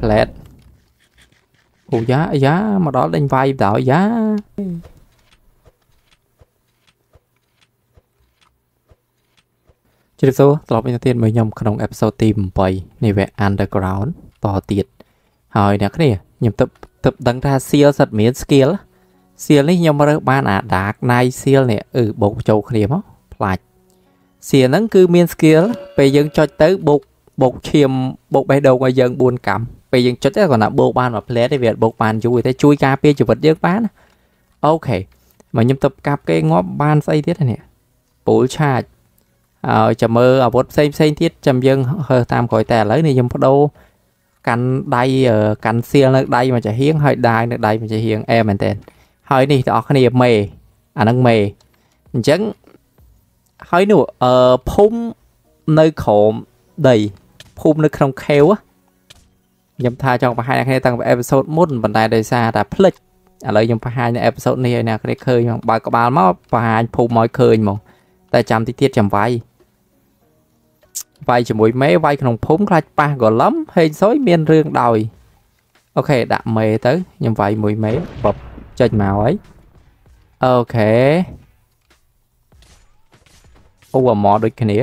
ផ្លែតអូយ៉ាយ៉ាមកដល់ដេញវាយដល់យ៉ាជម្រាបសួរត្រឡប់មកទៀតមួយខ្ញុំក្នុងអេពីសូតទី8នៃវគ្គ Underground តទៀតហើយអ្នកគ្នាខ្ញុំទៅទៅដឹងថា Seal សិតមាន skill Seal នេះខ្ញុំរើសបានអា Dark Knight Seal នេះអឺបូកចូលគ្នាមកផ្លាច់ Seal ហ្នឹងគឺមាន skill ពេលយើងចុចទៅបូកបូកឈាមបូកបេះដូងឲ្យយើង4កម្ម ពេលយើងចុចទៅគាត់ណាបូកបានមួយផ្លែទេវាបូកបានយូរទេជួយការពារជីវិតយើងបានអូខេមកខ្ញុំទៅកាប់គេងាប់បានស្អីទៀតនេះពូលឆាចហើយចាំមើលអាវុធផ្សេងផ្សេងទៀតចាំយើងហើតាមក្រោយតែឥឡូវនេះខ្ញុំបដូរកាន់ដៃកាន់សៀលនៅដៃមួយចាហៀងហើយដាវនៅដៃមួយចាហៀងអែមែនតើហើយនេះបងប្អូនគ្នាមេអាហ្នឹងមេអញ្ចឹងហើយនោះអឺភូមិនៅក្រោមដីភូមិនៅក្នុងខេវ ខ្ញុំថាចង់បង្ហាញអ្នកគ្នាតាំងពីអេពីសូតមុនប៉ុន្តែដោយសារតែភ្លេចឥឡូវខ្ញុំបង្ហាញនៅអេពីសូតនេះឲ្យអ្នកគ្នាឃើញបើក្បាលមកបង្ហាញភូមិមកឃើញហ្មងតែចាំតិចទៀតចាំវាយវាយជាមួយមេវាយក្នុងភូមិខ្លាចប៉ះកលឹមហេងសុយមានរឿងដោយអូខេដាក់មេទៅខ្ញុំវាយមួយមេបបចុចមកហើយអូខេអូអាម៉ដូចគ្នា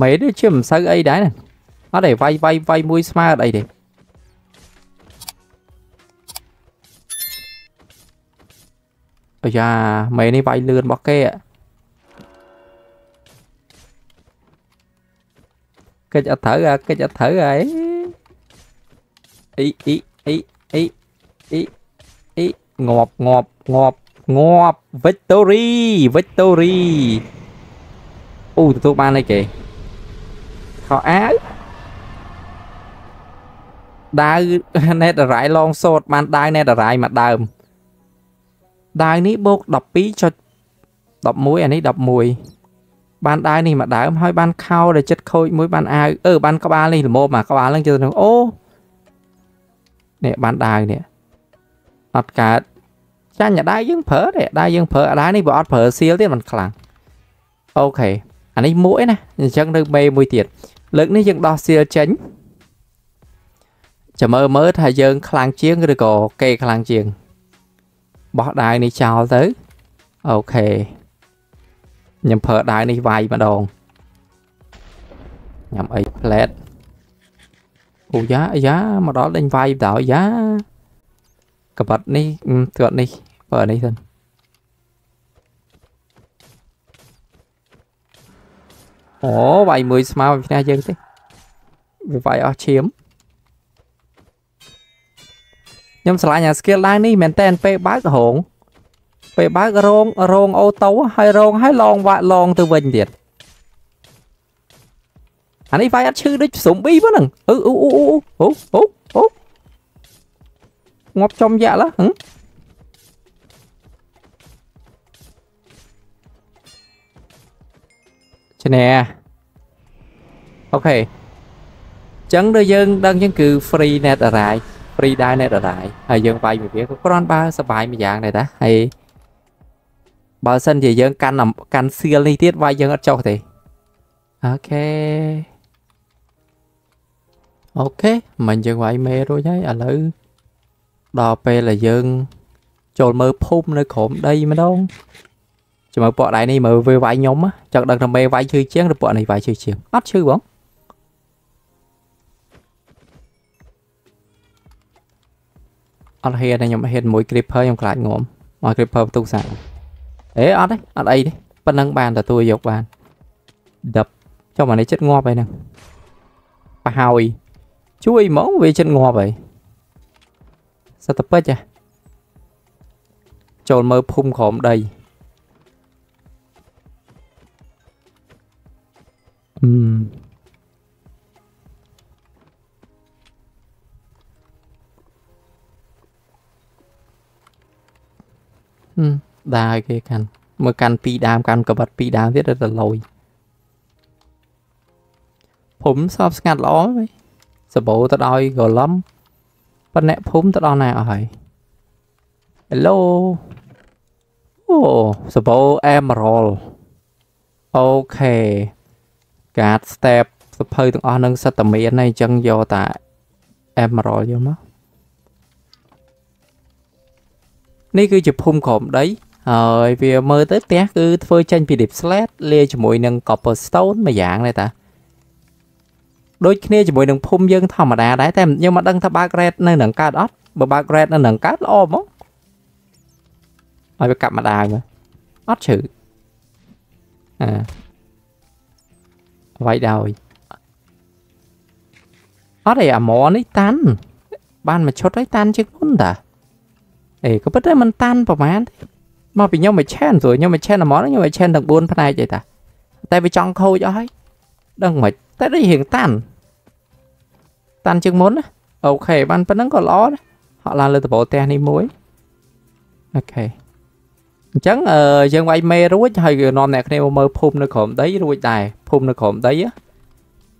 មេដូចជាមិនសូវអីដែរណា អត់ទេវាយវាយវាយមួយស្មើអត់អីទេអាយ៉ាមេនេះវាយលឿនរបស់គេកិច្ចអត់ត្រូវអាកិច្ចអត់ត្រូវហើយអ៊ីអ៊ីអ៊ីអ៊ីអ៊ីអ៊ីងាប់ងាប់ងាប់ងាប់ victory victory អូទទួលបានអីគេខោអាវ ដាវ net រ៉ៃឡងសោតបានដាវ net រ៉ៃមួយដើមដាវនេះបូក12.11អានេះ11បានដាវនេះមួយដើមហើយបានខោដែលចិត្តខូចមួយបានអាវអឺបានក្បាលនេះល្មមអាក្បាលហ្នឹងជិតនឹងអូនេះបានដាវនេះអត់កើតចាញ់ដាវយើងប្រើទេដាវយើងប្រើដាវនេះបើអត់ប្រើសៀលទៀតมันខ្លាំងអូខេអានេះមួយណាអញ្ចឹងនៅមេមួយទៀតលើកនេះយើងដោះសៀលចេញ ចាំមើលមើលថាយើងខ្លាំងជាងឬក៏គេខ្លាំងជាងបោះដាវនេះចោលទៅអូខេខ្ញុំប្រើដាវនេះវាយម្ដងញ៉ាំអីផ្លែតអូយ៉ាយ៉ាមកដល់ដេញវាយដល់យ៉ាកបាត់នេះគាត់នេះប្រើនេះសិនអូវាយមួយស្មើពីផ្ទះយើងទេវាវាយអស់ឈាម ខ្ញុំឆ្លាញ់អា skill ដែរនេះមែនតែនពេលបើករងពេលបើករងរងអូតូហើយរងហើយឡងវាក់ឡងទៅវិញទៀតអានេះវាយអត់ឈឺដូចស៊ុំប៊ីប៉ុណ្ណឹងអឺអូអូអូអូអូអូងាប់ចំយ៉ាក់ឡាហឹងឈ្នះអូខេចឹងដូចយើងដឹងចឹងគឺ free net arrive free ដែរ net arrive ហើយយើងវាយមួយវាក៏គ្រាន់បើសបាយមួយយ៉ាងដែរតាហើយបើសិនជាយើងកាន់កាន់សៀលនេះទៀតវាយយើងអត់ចុះទេអូខេអូខេមិនយើងវាយមេរួចហើយឥឡូវដល់ពេលដែលយើង ចូលមើលភូមិនៅក្រោមដីម្ដងចាំមើលពួកដៃនេះមើលវាវាយខ្ញុំចង់ដឹងថាមេវាយឈឺជាងឬពួកនេះវាយឈឺជាងអត់ឈឺបង អត់ហ៊ានទេខ្ញុំហ៊ានមួយ creeper ខ្ញុំខ្លាចងំមក creeper បន្ទុកសាអេអត់ទេអត់អីទេប៉ុណ្ណឹងបានទទួលយកបានដប់ចុះមកនេះចិត្តងាប់ហើយហ្នឹងប្រហើយជួយហ្មងវាចិត្តងាប់ហើយសត្វតពេចចូលមើលភូមិក្រោមដីអឺ ដើរគេកាន់មើលកាន់ពីរដើមកាន់កបិតពីរដើមទៀតទៅលយភូមិសອບស្ងាត់ល្អហើយសបោទៅដោយកលំប៉ុន្តែភូមិទៅដល់ណាអស់ហើយ Hello អូសបោ Emerald អូខេ card step សភៅទាំងអស់នឹងសិតតែមានហើយអញ្ចឹងយកតែ emerald យកមក នេះគឺជាភូមិក្រោមដីហើយវាមើលទៅផ្ទះគឺធ្វើចេញពី deep slate លាយជាមួយនឹង copperstone មួយយ៉ាងដែរតាដូចគ្នាជាមួយនឹងភូមិយើងធម្មតាដែរតែខ្ញុំមិនដឹងថាបើក red នៅនឹងកើតអត់បើបើក red នៅនឹងកើតល្អហ្មងហើយវាកាប់ម្ដាយមើលអត់ជ្រឺអាវាយដោយអត់ឯអាម៉នេះតាន់បានមួយឈុតហើយតាន់ជាងមុនតា អេក៏ប៉ុន្តែมันតាន់ប្រហែលទេមកពីខ្ញុំមួយឆែនព្រោះខ្ញុំមួយឆែនអាម៉ខ្ញុំមួយឆែនទាំង4ផ្នែកឯតាតែវាចង់ខូចអស់ហើយដឹងមិនតែដូចរៀងតាន់តាន់ជាងមុនណាអូខេបានប៉ុណ្ណឹងក៏ល្អដែរហក់ឡើងលើដំបូលផ្ទះនេះមួយអូខេអញ្ចឹងអឺយើងវាយមេរួចហើយគឺនាំអ្នកគ្នាមកមើលភូមិនៅក្រោមដីរួចដែរភូមិនៅក្រោមដី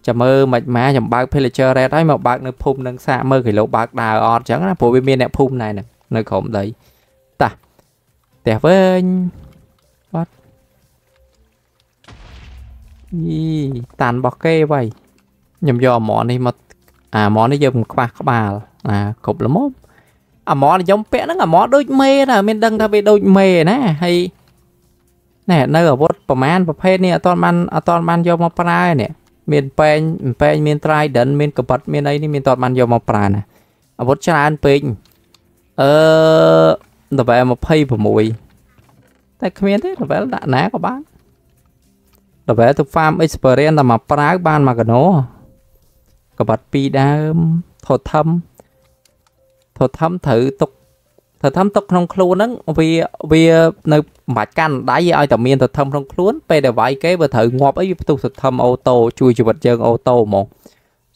ចាំមើលមិនម៉ាខ្ញុំបើក villager red ហើយមកបើកនៅភូមិនឹងសាកមើលគីឡូបើកដើរអត់អញ្ចឹងណាព្រោះវាមានអ្នកភូមិណែហ្នឹង នៅក្រោមដីតាផ្ទះវិញបាត់យីតាន់របស់គេវ៉ៃខ្ញុំយកអមនេះមកអាអមនេះយើងមិនខ្វះក្បាលអាគ្រប់ល្មមអាម៉ខ្ញុំពាក់ហ្នឹងអាម៉ដូចមេណាមានដឹងថាវាដូចមេណាហើយណែនៅអាវុធប្រមាណប្រភេទនេះអត់ទាន់បានអត់ទាន់បានយកមកប្រើនេះមានពេងពេងមាន trident មានកបិតមានអីនេះមានតតបានយកមកប្រើណាអាវុធច្រើនពេក អឺ level 26តែគ្មានទេ level ដាក់ណាក៏បាន level ទៅ farm experience តែមកប្រើបានមកកណោកបិត2ដើមថតធំថតធំត្រូវទុកត្រូវធំទុកក្នុងខ្លួនហ្នឹងវាវានៅមិនបាច់កាន់ដៃឲ្យតែមានទៅធំក្នុងខ្លួនពេលដែលវាយគេវាត្រូវងាប់អីវាផ្ទុះទៅធំអូតូជួយជីវិតយើងអូតូហ្មង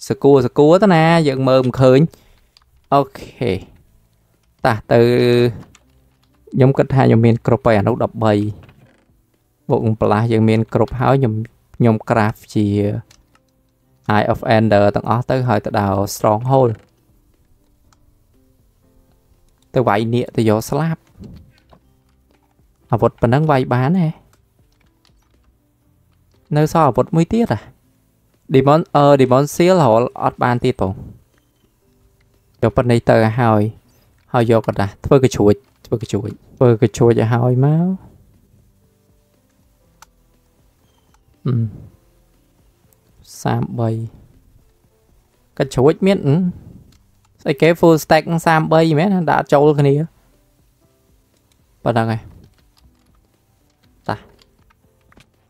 សគួរសគួរទៅណាយើងមើលមិនឃើញអូខេ តាទៅខ្ញុំគិតថាខ្ញុំមានគ្រប់ហើយអានោះ13បូកផ្លាស់យើងមានគ្រប់ហើយខ្ញុំខ្ញុំ craft ជា Eye of Ender ទាំងអស់ទៅហើយទៅដល់ Stronghold ទៅវាយនៀកទៅយកស្លាប់អាវុធប៉ុណ្ណឹងវាយបានទេនៅសល់អាវុធមួយទៀតអា Demon អឺ Demon Seal រលអត់បានទៀតបងយកប៉ុណ្ណេះទៅឲ្យហើយ ហើយយកកដាស់ធ្វើកជ្រួចធ្វើកជ្រួចធ្វើកជ្រួចឲ្យហើយមកអឺ33កជ្រួចមានស្អីគេ full stack 33មែនដាក់ចូលគ្នាប៉ុណ្ណឹងឯងតា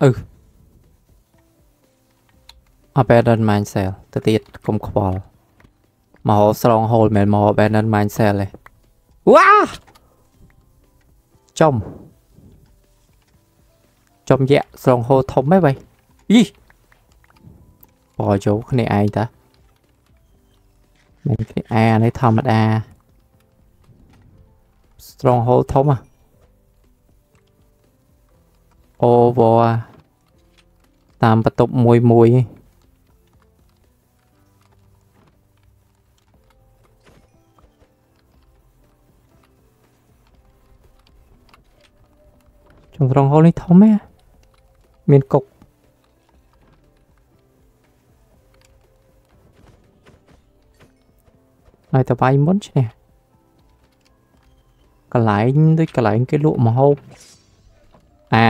អឺ abandoned mine cell ទៅទៀតកុំខ្វល់មក strong hole មែនមក abandoned mine cell ទេ វ៉ាចំចំយៈ strong hole ធំហ៎បីយីបោចូលគ្នាឯងតាមិនគេអានេះធម្មតា stronghold ធំอ่ะ over តាមបន្ទប់មួយមួយចុ ត្រង់ហូលនេះធំហ៎មានគុកហើយតវាយមុនឈ្នះកន្លែងដូចកន្លែងគេលក់ម្ហូបអើ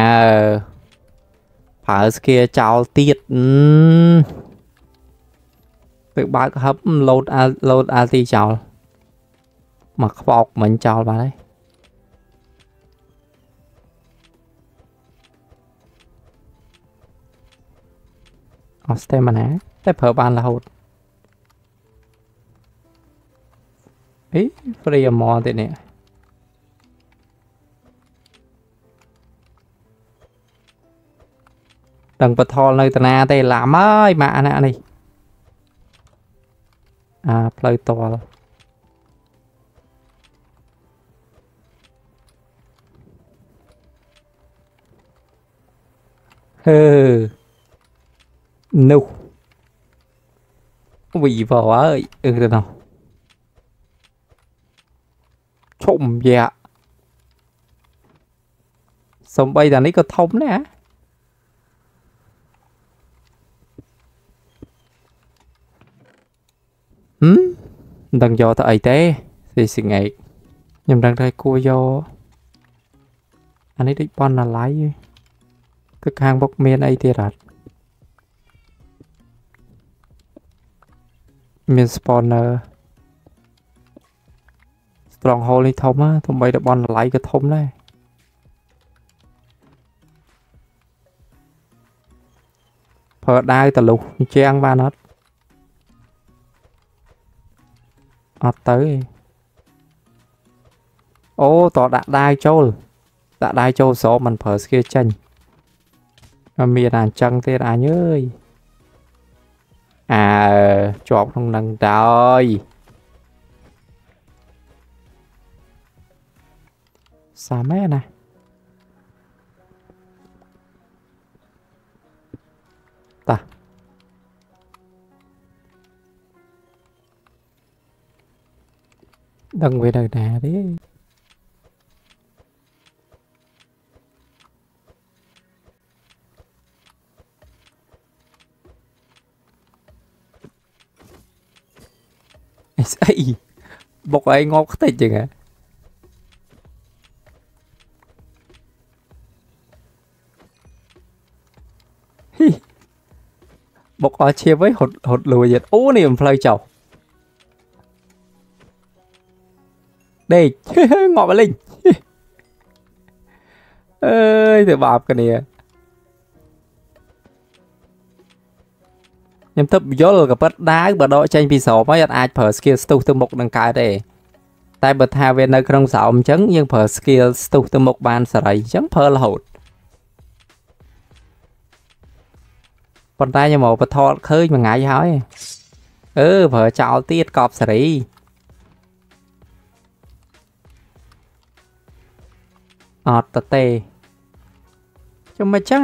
ប្រើស្គៀចោលទៀតពេលបើកហឹបលោតអាលោតអាទីចោលមកខ្វោកមិញចោលបាត់ហើយ ស់ស្ទេម៉ាណាតែប្រើបានរហូតអី free more ទៀតនេះដឹងបថលនៅតាណាទេឡាមអើយម៉ាក់អានេះអាផ្លូវតលហឺ No Không bị vào quá ơi. Ừ từ nào. Trộm dạ sống bay giờ này có thông nè. Ừm Đang do ta ấy thế Thì sự ngày Nhưng đang thay cua do. Anh ấy đi bon là lái. Tức hàng bốc miên ấy thì rạch. មុខមានអីទៀតអត់មាន spawner stronghold នេះធំណាទោះបីតែបនឡៃក៏ធំដែរប្រើដាវតលុះជាងបានអត់អត់ទៅទេអូតដាក់ដាវចូលដាក់ដាវចូលស្រោមិនប្រើ skill ចាញ់មានអាអញ្ចឹងទៀតអញអើយ អើជាប់ក្នុងនឹងដែរសាមែណាតាដឹងវានៅណាទេ ស្អីបុកឯងងប់ខ្ទេចចឹងហ៎បុកអស់ឈៀបវិញហត់ហត់លួយទៀតអូនេះមិនផ្លូវចុះដេកងាប់លេងអើយទៅបាបគ្នា ខ្ញុំទៅយល់ក៏ប៉ិតដាវបើដកចេញពីស្រោមហើយអត់អាចប្រើ skill ស្ទុះទៅមុខនឹងកើតទេតែបើថាវានៅក្នុងស្រោមអញ្ចឹងយើងប្រើ skill ស្ទុះទៅមុខបានសេរីអញ្ចឹងប្រើរហូតប៉ុន្តែខ្ញុំមកបថតឃើញមួយថ្ងៃហើយអឺប្រើចោលទៀតកប់សេរីអត់តទេចាំមិនចឹង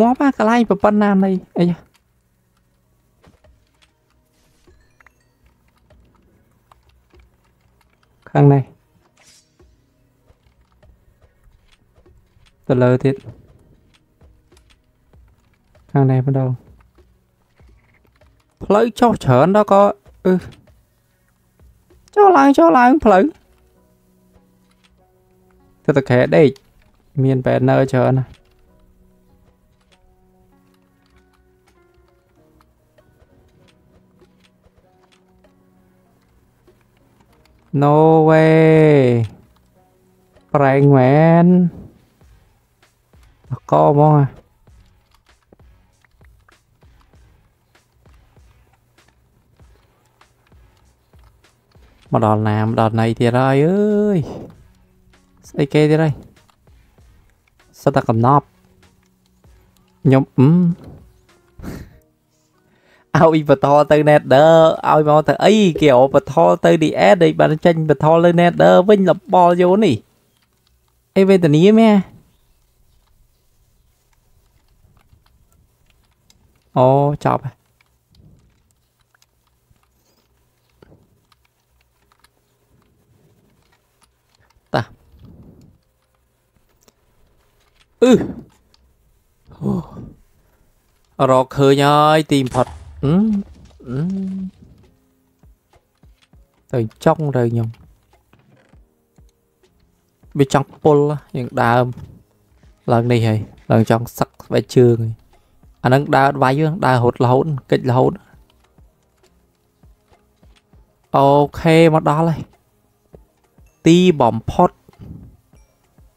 ងាប់អាកន្លែងប៉ុណ្ណានៃអីខាងនេះទៅលើទៀតខាងនេះម្ដងផ្លូវចុះច្រើនដល់ក៏អឺចុះឡើងចុះឡើងផ្លូវទៅតែខែដេកមាន banner ច្រើនណា No way ប្រែងមែនកហ្មងមកដល់ណាម កដល់ណីទៀតហើយអើយស្អីគេទៀតហើយសិតតែកំណប់ខ្ញុំអឺ ឲ្យបន្តទៅ Nether ឲ្យមកទៅអីគេអោបន្តទៅ the ad ដែលបានចេញបន្តលើ Nether វិញលបល់យោនេះអីវេទនាមែអូចប់តាអឺរកឃើញហើយទីបំផុត ទៅចង់ទៅខ្ញុំវាចង់ពុលយ៉ាងដើមឡើងនេះហើយឡើងចង់សឹកស្បែកជើងហើយអានឹងដើរវាយដើររត់រហូតកិច្ចរហូតអូខេមកដល់ហើយទីបំផុត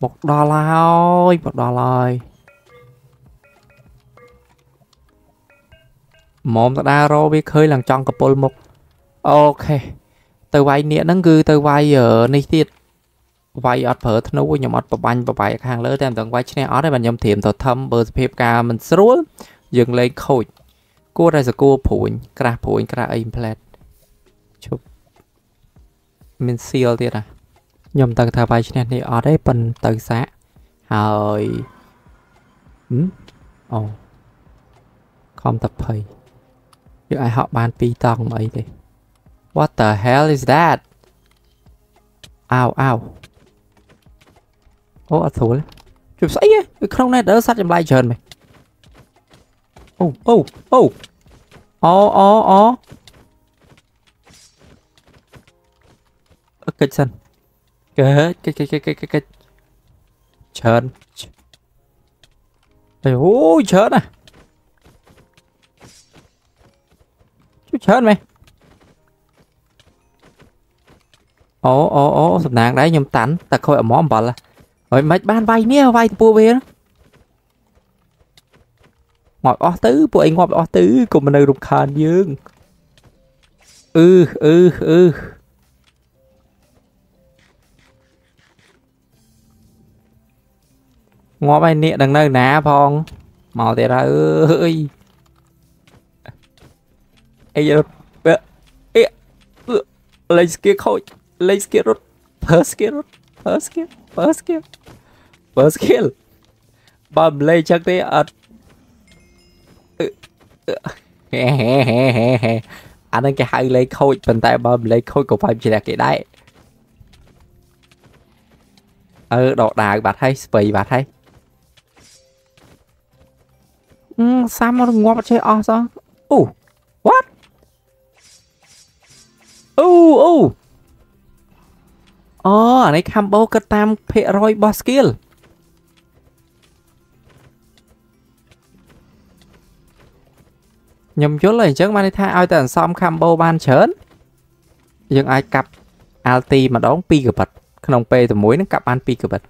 មកដល់ហើយមកដល់ហើយ មុំតដារវាឃើញឡើងចង់កពុលមុខអូខេទៅវាយនៀកហ្នឹងគឺទៅវាយនេះទៀតវាយអត់ប្រើធ្នូខ្ញុំអត់បបាញ់បបាយខាងលើតែមិនដឹងវាយឈ្នះអត់ទេបាទខ្ញុំត្រៀមទៅថឹមបើសភាពការមិនស្រួលយើងលេងខូចគួរតែសគួរព្រួញក្រាស់ព្រួញក្រាស់អីផ្លែតជប់មានសៀលទៀតណាខ្ញុំតើថាវាយឈ្នះនេះអត់ទេប៉ិនទៅសាកហើយអូខំតែភ័យ យើងអាចហក់បាន2តង់អីទេ What the hell is that អោអោអូអត់ស្រួលជប់ស្អីក្នុង Nether សัตว์ចម្លែកច្រើនមែនអូអូអូអូអូអូកិច្ចសិនកិច្ចកិច្ចកិច្ចកិច្ចកិច្ចច្រើនអូយច្រើនណាជួ ច្រើនមែនអូអូអូសំណាងដែរខ្ញុំតាន់តែខូចអមអំបិលហើយមិនបានវាយនេះវាយពួកវាងាប់អស់ទៅពួកឯងងាប់អស់ទៅកុំនៅរំខានយើងអឺអឺអឺងាប់ហើយនេះដឹងនៅណាផងមកទៀតហើយអើយ អីរត់អេលេងស្គីខូចលេងស្គីរត់ប្រើស្គីរត់ប្រើស្គីប្រើស្គីប្រើស្គីបើមិនលេងចឹងទេអត់ហេហេហេហេហេអានឹងគេហៅលេខខូចប៉ុន្តែបើមិនលេខខូចក៏វាយជ្រះគេដែរអឺដកដាវបាត់ហើយស្បៃបាត់ហើយអឺសាមរងាប់អត់ចេះអស់សោះអូ អូអូអូអានេះខាំបូគិតតាមភាគរយរបស់ skill ខ្ញុំយល់ហើយអញ្ចឹងបានន័យថាឲ្យតែអន្សំខាំបូបានច្រើនយើងអាចកាប់ alti ម្ដង2កបិតក្នុងពេលតែមួយនឹងកាប់បាន2កបិត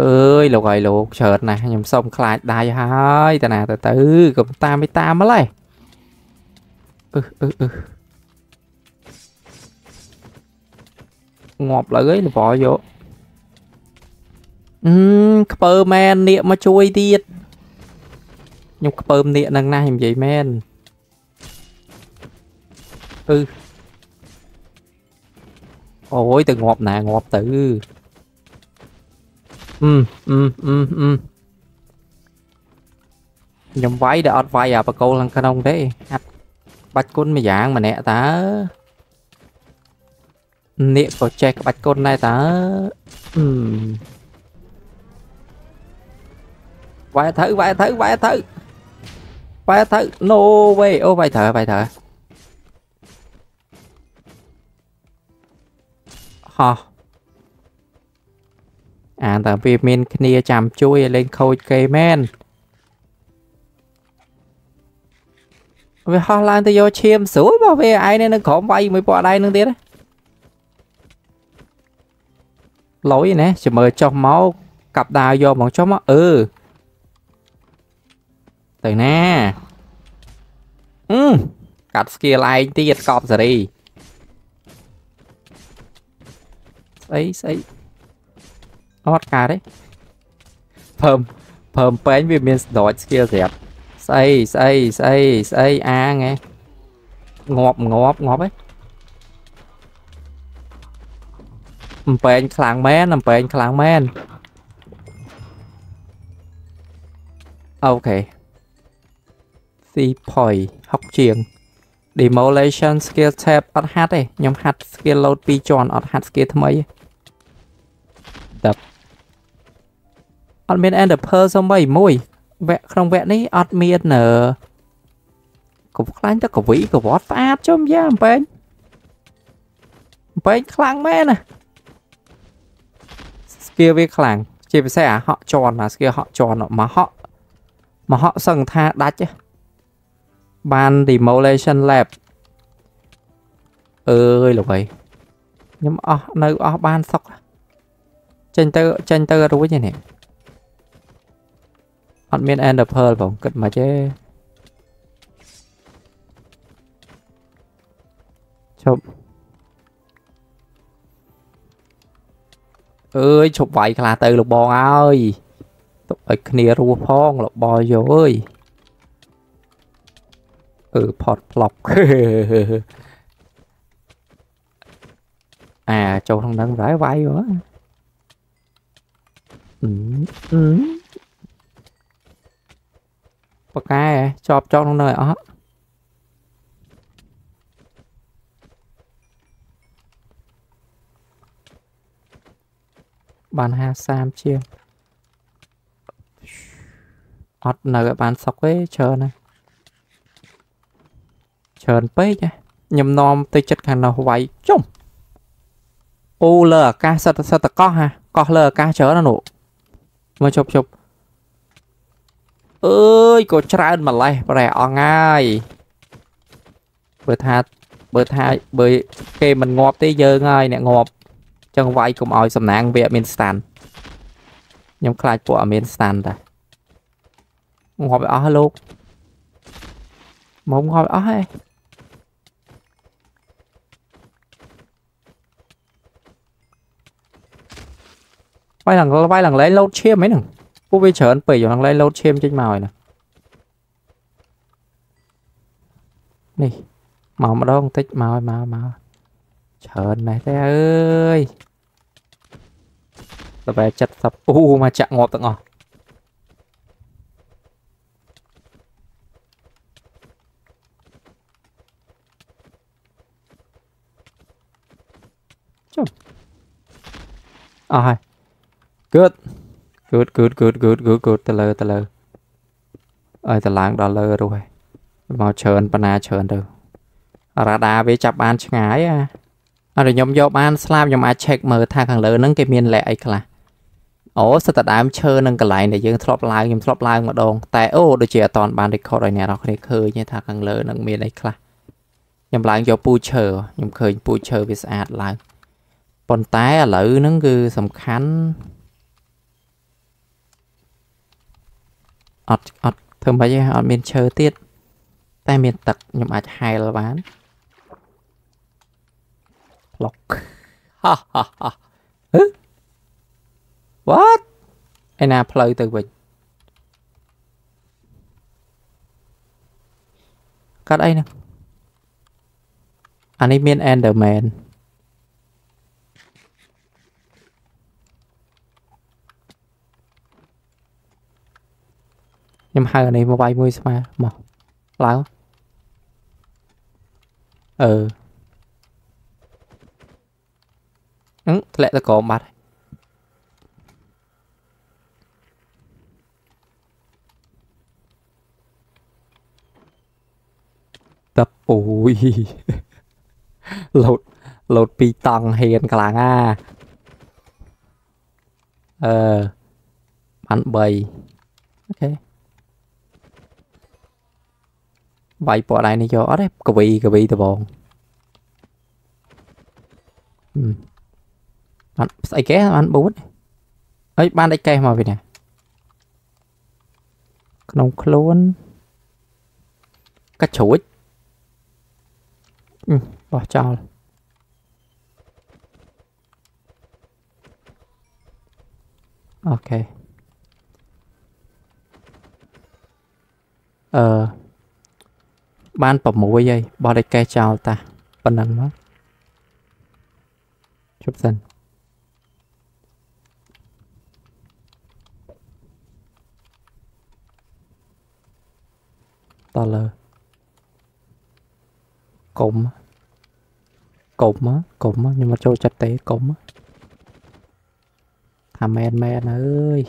អើយលោកហើយលោកច្រើនណាស់ខ្ញុំសុំខ្លាចដៃហើយតាណាទៅទៅកុំតាមមិនតាមម្លេះអឺអឺអឺ ងាប់លើអីលបយកអឺខ្ពើមែននាកមកជួយទៀតខ្ញុំខ្ពើមនាកនឹងណាស់ខ្ញុំនិយាយមែនអឺអូយទៅងាប់ណាងាប់ទៅអឺអឺអឺអឺខ្ញុំវាយតែអត់វាយអាបកគោខាងក្នុងទេហាត់បាច់គុណមួយយ៉ាងម្នាក់តើ នេះក៏ចេះក្បាច់គុណដែរតើអឺវាយទៅវាយទៅវាយទៅវាយទៅ no way អូវាយត្រូវវាយត្រូវហោះអានតែវាមានគ្នាចាំជួយឲ្យលេងខូចគេមែនវាហោះឡើងទៅយកឈាមស្រួលបើវាឯងនៅក្រោមវាយមួយពណ៌ដៃនឹងទៀតលុយណា ចាំមើលចុះមកកាប់ដាវយកមកចុះមកអឺទៅណាអឺកាត់ skill ឯងទៀតកប់សេរីស្អីស្អីអត់កើតទេភើមភើមពេញវាមានស្ដច skill ស្រាប់ស្អីស្អីស្អីស្អី អាងហ៎ងាប់ងាប់ងាប់ហ៎អំបែងខ្លាំងមែនអំបែងខ្លាំងមែនអូខេ C point 6ជាង demolition skill tab អត់ហាត់ទេខ្ញុំហាត់ skill load 2ជាន់អត់ហាត់ skill ថ្មីតែអត់មាន ender pearl សំបីមួយវគ្គក្នុងវគ្គនេះអត់មានកុំខ្លាញ់ទៅកវីកវត្តស្អាតចំយ៉ាអំបែងអំបែងខ្លាំងមែនណា skill វាខ្លាំងជាពិសេសអាហក់ជន់ណា skill ហក់ជន់មកហក់មកហក់សឹងថាដាច់បាន demolition lab អើយលោកអីខ្ញុំអស់នៅអស់បានសុកចេញទៅចេញទៅរួចនេះអត់មាន ender pearl បងគិតមកទេជប់ អើយឈប់វាយខ្លះទៅលោកបងអើយទុកឲ្យគ្នារស់ផងលោកបយកអើយអឺផតផ្លប់អាចូលក្នុងហ្នឹងហើយវាយហ៎អឺអឺបកែជាប់ចោលក្នុងហ្នឹងឲ្យអស់ បាន50ជាងអត់នៅឲ្យបានសុកទេច្រើនណាស់ច្រើនពេកណាខ្ញុំនាំទៅចិត្តខាងនោះវាយចុំអូលើអាកាសសិតសិតតកោះហ่ะកោះលើអាកាសច្រើនណាស់នោះមកជប់ជប់អើយក៏ច្រើនម្លេះប្រែអងហើយបើថាបើថាបើគេមិនងាប់ទេយើងហើយអ្នកងាប់ ចឹងវាយកុំឲ្យសំណាងវាអត់មានស្តាន់ខ្ញុំខ្លាចពួកអត់មានស្តាន់តាងាប់ឲ្យអស់លោកមកងាប់ឲ្យអស់ហើយវាយឡើងវាយឡើងលែងលោតឈាមអីហ្នឹងពួកវាច្រើនពេកឡើងលែងលោតឈាមចេញមកហើយណានេះមកម្ដងតិចមកឲ្យមកមក ច្រើនណាស់ទេអើយដល់បែ70អូមកចាក់ងាប់ទាំងអស់ចុះអស់ហើយ good good good good good good good ទៅលើទៅលើអើយទៅឡើងដល់លើរួចហើយមកច្រើនបណ្ណាច្រើនទៅរ៉ាដាវាចាប់បានឆ្ងាយអា អត់ខ្ញុំយកបានស្លាប់ខ្ញុំអាច check មើលថាខាងលើហ្នឹងគេមានលក្ខអីខ្លះអូសិតតែដើមឈើនឹងកន្លែងដែលយើងធ្លាប់ឡើងខ្ញុំធ្លាប់ឡើងម្ដងតែអូដូចជាអត់តាន់បាន record ឲ្យអ្នកនរគ្នាឃើញថាខាងលើនឹងមានអីខ្លះខ្ញុំឡើងយកពូឈើខ្ញុំឃើញពូឈើវាស្អាតឡើងប៉ុន្តែឥឡូវហ្នឹងគឺសំខាន់អត់អត់ធ្វើម៉េចទេអត់មានឈើទៀតតែមានទឹកខ្ញុំអាចហែលបាន ឡុកហាហាហាហឺ What ឯណាផ្លូវទៅវិញកាត់អីហ្នឹងអានេះមាន Enderman ខ្ញុំហៅអានេះមកវាយមួយស្មើមកឡើងអឺ អឺធ្លាក់ទៅក្រោមបាត់តាអូយលោតលោតពីតង់ហ៊ានខ្លាំងអាអឺបាន3អូខេវាយពណ៌ដៃនេះយកអត់ទេកវីកវីដបង បានស្អីគេបាន4អីបានអីកេះមកវិញណាក្នុងខ្លួនកាច់ជ្រួចបោះចោលអូខេអឺបាន6ហើយបោះដេកកេះចោលតាប៉ុណ្ណឹងមកជប់សិនតលើ កុំកុំកុំខ្ញុំមកចូលចិត្តទេកុំថាមែនមែនអើយ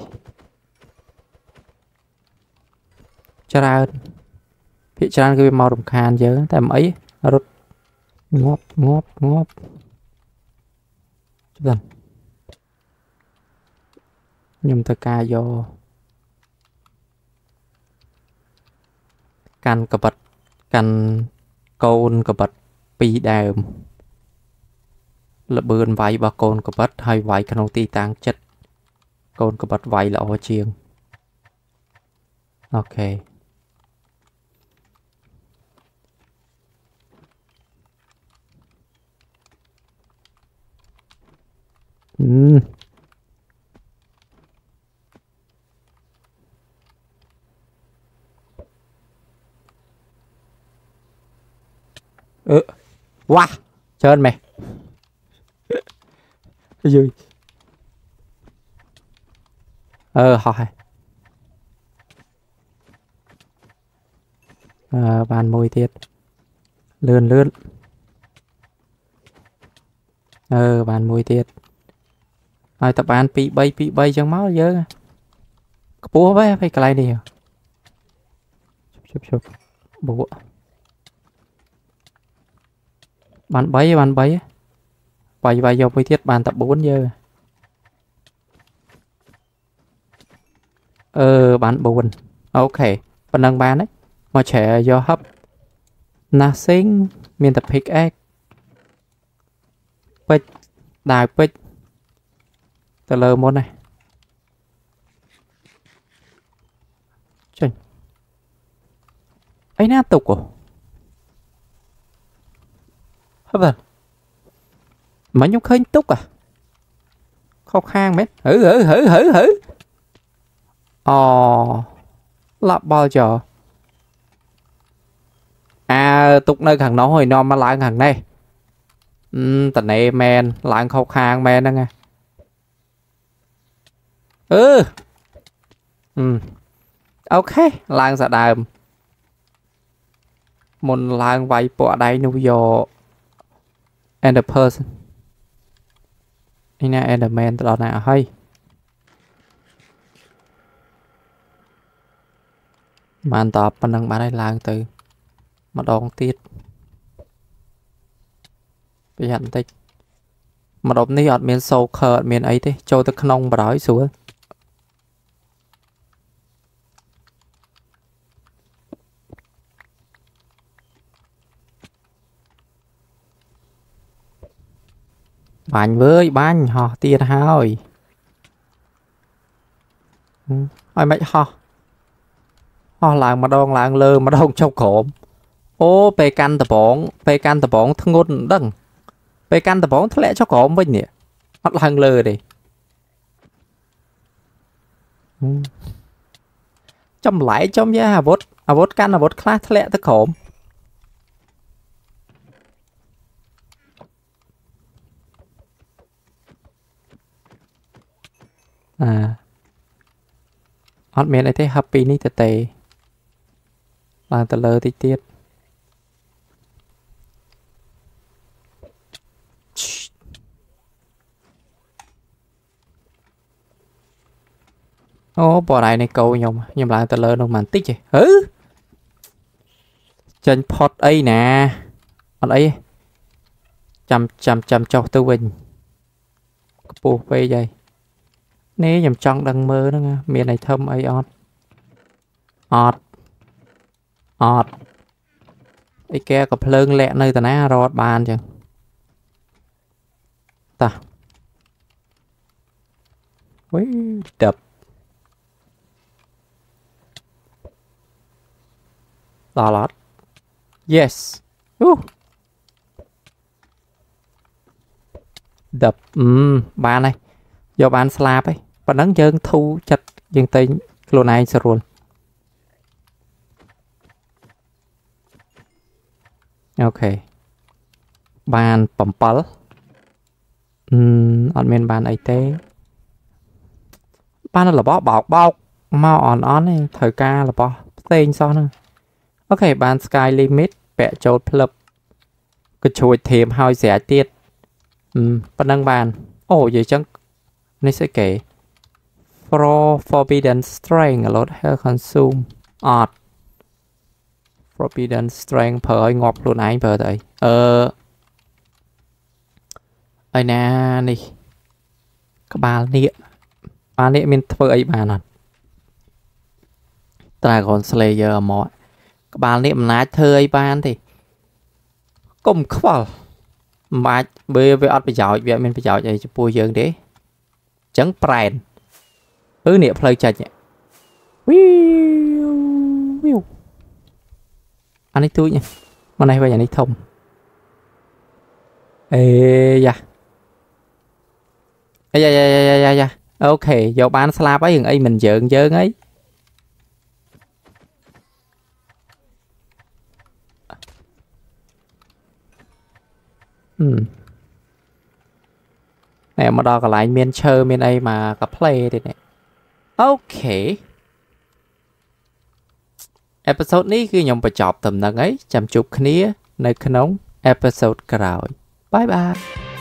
ច្រើនភាកច្រើនគឺវាមករំខានយើងតែមិនអីរត់ងាប់ងាប់ងាប់ចាំខ្ញុំទៅការយកកាន់កបិតកាន់ កូនកបិតពីរដើមលបឿនវាយរបស់កូនកបិតហើយវាយក្នុងទីតាំងចិត្តកូនកបិតវាយល្អជាងអូខេអឺអឺ វ៉ាច្រើនម៉េះយូយអឺហោះហើយអឺបានមួយទៀតលឿនលឿនអឺបានមួយទៀតហើយតបាន2 3 2 3ចឹងមកយើងខ្ពស់បែបហើយកន្លែងនេះប់ឈប់បួក បាន3បាន3បាយវាយយកមួយទៀតបានតែ4យើអឺបាន4អូខេប៉ុណ្ណឹងបានហើយមកច្រែយកហឹប nothing មានតែ pick egg ពេជ្រដាវពេជ្រទៅលើមុនណាចេញអីណាទុកហ៎ បាទមិនខ្ញុំឃើញទុកอ่ะខុសខាងមែនហឺហឺហឺហឺហឺអូឡាប់បល់ចោអើទុកនៅខាងនោះហើយនាំមកឡើងខាងនេះអឺតនេមែនឡើ ងខុសខាងមែនហ្នឹងអឺអឺអូខេឡើងសាដើមមុនឡើងវាយពួកដៃនោះយក and the person នេះណា enderman ទៅដល់ណាអស់ហើយបានតបប៉ុណ្ណឹងបានហើយឡើងទៅម្ដងទៀតប្រយ័ត្នបន្តិចម្ដងនេះអត់មាន soaker អត់មានអីទេចូលទៅក្នុងបរោយស្រួល បាញ់វើយបាញ់ហោះទៀតហើយឲ្យមិនហោះហោះឡើងម្ដងឡើងលើម្ដងចុះក្រោមអូពេលកាន់ដបងពេលកាន់ដបងធ្ងន់ដឹងពេលកាន់ដបងធ្លាក់ចុះក្រោមវិញនេះអត់ឡើងលើទេចម្លែកចំយ៉ាអាវុធអាវុធកាន់អាវុធខ្លះធ្លាក់ទៅក្រោម អាអត់មានអីទេហឹបពីនេះទៅទេឡើងទៅលើតិចទៀតអូបរ៉ៃនៃកោខ្ញុំខ្ញុំឡើងទៅលើនោះមិនតិចទេហឺចាញ់ផុតអីណាអត់អីចាំចាំចាំចុះទៅវិញខ្ពស់ពេកហើយ នេះខ្ញុំចង់ដឹងមើលហ្នឹងមានអីធំអីអត់អត់អត់អីកែក៏ភ្លើងលាក់នៅតាណារត់បានចឹងតាវិញដប់ដល់អត់ yes អូដប់អឺបានហើយយកបានស្លាបហើយ ប៉ុណ្ណឹងយើងធូរចិត្តយើងតែខ្លួនឯងស្រួលអូខេបាន7អឺអត់មានបានអីទេបានរបស់បោកបោកមកអនអនទេត្រូវការរបស់ផ្សេងសោះហ្នឹងអូខេបាន sky limit ពាក់ចូលផ្លឹបក៏ជួយធៀមឲ្យស្រាច់ទៀតប៉ុណ្ណឹងបានអូនិយាយចឹងនេះស្អីគេ for forbidden strength allowed hair consume អត់ forbidden strength ប្រើឲ្យងាប់ខ្លួនឯងប្រើទៅអីអឺឯណានេះក្បាលនេះក្បាលនេះមានធ្វើអីបានអត់ Dragon Slayer មកក្បាលនេះអំណាចធ្វើអីបានទេកុំខ្វល់មិនបាច់បើវាអត់ប្រយោជន៍វាអត់មានប្រយោជន៍អីចំពោះយើងទេអញ្ចឹងប្រែន អឺនេះផ្លូវចាច់វីវីអានេះទូចមកនេះវិញអានេះធំអេយ៉ាអាយ៉ាយ៉ាយ៉ាយ៉ាយ៉ាអូខេយកបានស្លាប់ហើយរឿងអីមិនយើងយើងអីហឹមនេះមកដល់កន្លែងមានឈើមានអីមកកាផ្លេទៀតនេះ អូខេអេពីសូតនេះគឺខ្ញុំបញ្ចប់តំណឹងហើយចាំជួបគ្នានៅក្នុងអេពីសូតក្រោយបាយបាយ